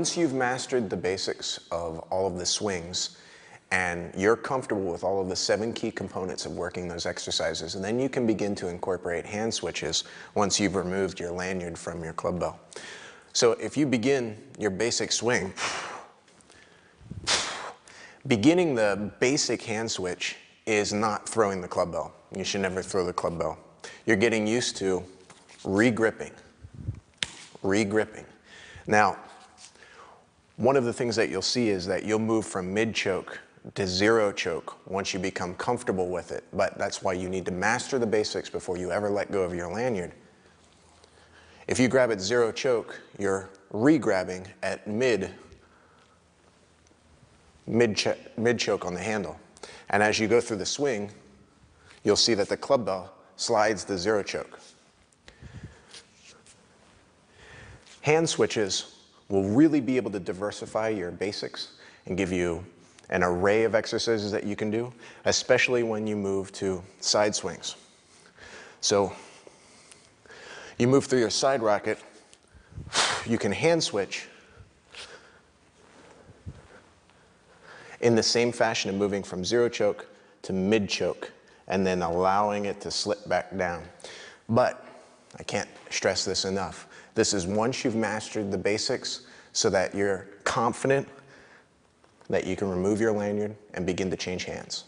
once you've mastered the basics of all of the swings and you're comfortable with all of the seven key components of working those exercises, and then you can begin to incorporate hand switches once you've removed your lanyard from your Clubbell. So if you begin your basic swing, beginning the basic hand switch is not throwing the Clubbell. You should never throw the Clubbell. You're getting used to re-gripping, re-gripping. Now, one of the things that you'll see is that you'll move from mid-choke to zero choke once you become comfortable with it. But that's why you need to master the basics before you ever let go of your lanyard. If you grab at zero choke, you're re-grabbing at mid, mid, mid choke on the handle. And as you go through the swing, you'll see that the Clubbell slides the zero choke. Hand switches will really be able to diversify your basics and give you an array of exercises that you can do, especially when you move to side swings. So you move through your side rocket, you can hand switch in the same fashion of moving from zero choke to mid choke and then allowing it to slip back down. But I can't stress this enough. This is once you've mastered the basics so that you're confident that you can remove your lanyard and begin to change hands.